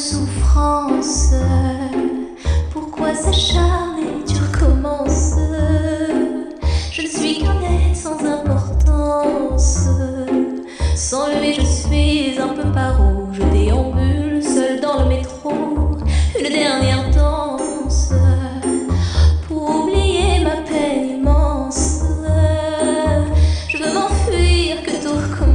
souffrance. Pourquoi s'acharner, tu recommences Je ne suis qu'un être sans importance. Sans lever, je suis un peu paro. Je déambule seul dans le métro. Une dernière danse pour oublier ma peine immense. Je veux m'enfuir que tout recommence.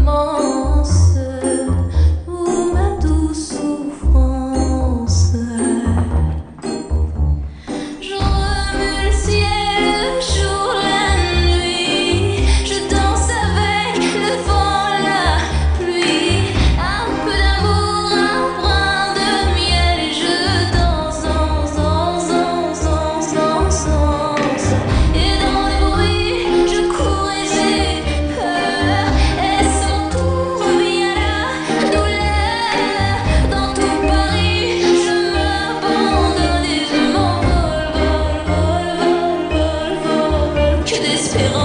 till